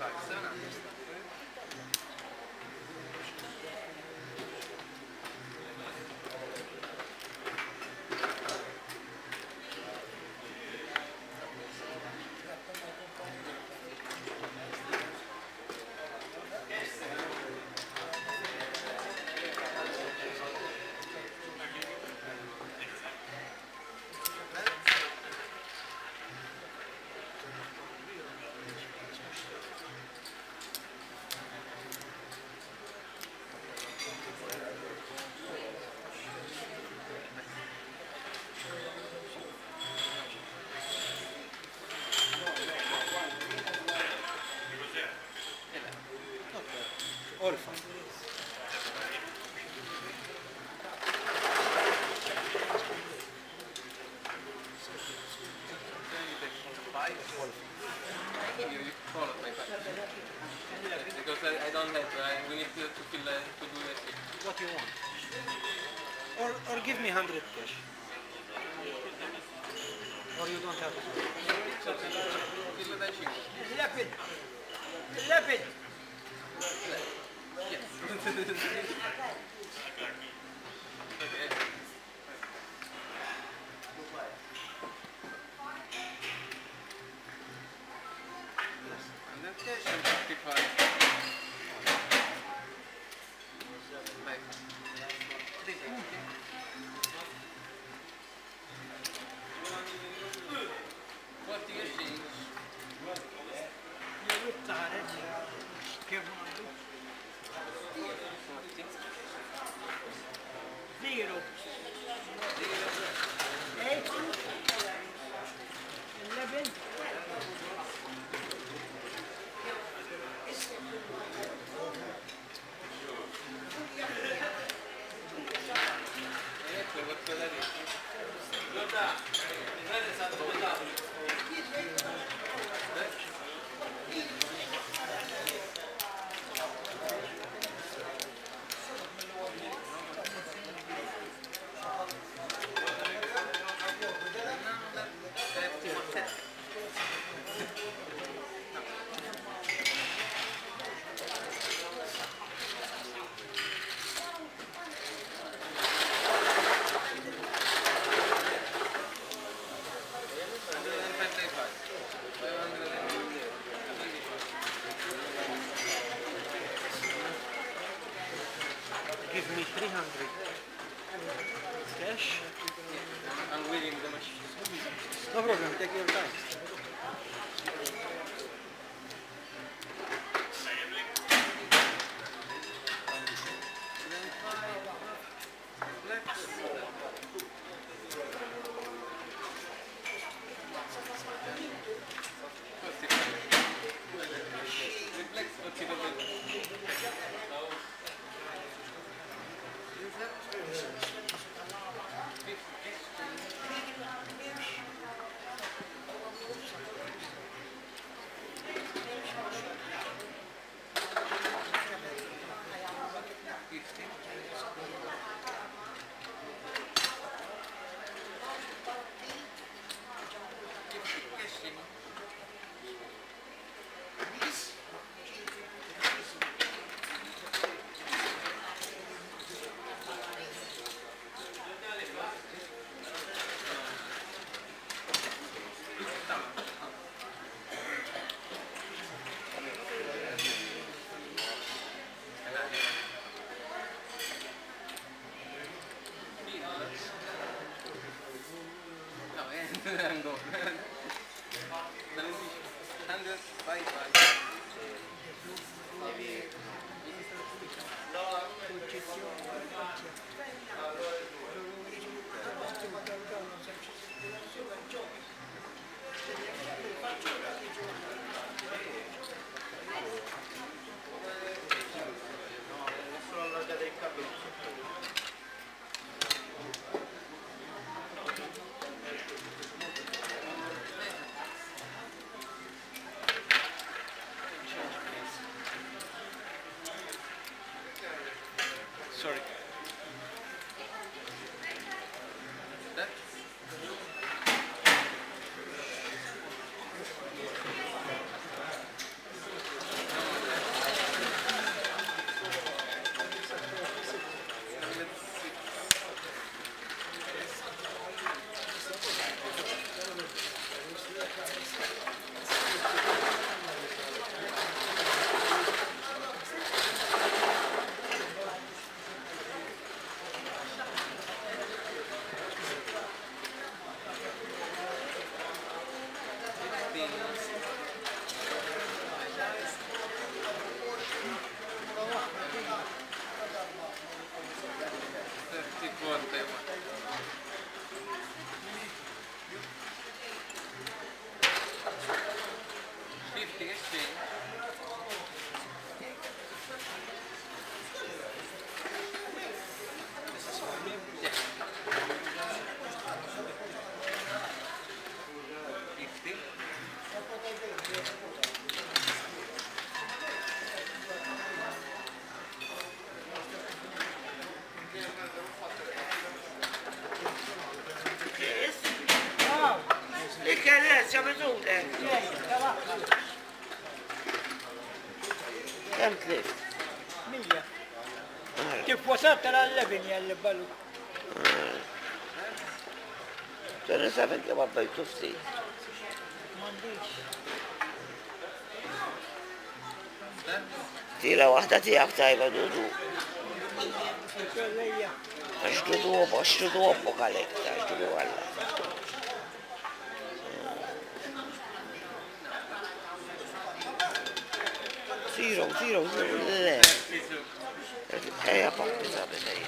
Orfa. You, you follow my back. Because I, I don't have, uh, we need to, to fill, uh, to do it. What you want? Or, or give me 100 cash. Or you don't have it. Fill it, I shoot. Lepiej! Lepiej! Yes. Give me 300 cash. I'm wheeling the machine. No problem, take your time. مسيطر اللبن يا اللي بلو. تنسى فكرة والله تفتي تيلا واحدة تياك تايبة دودو. اشتدو وبا اشتدو وبا عليك اشتدو والله زيرو زيرو زيرو There's a tab on this other day.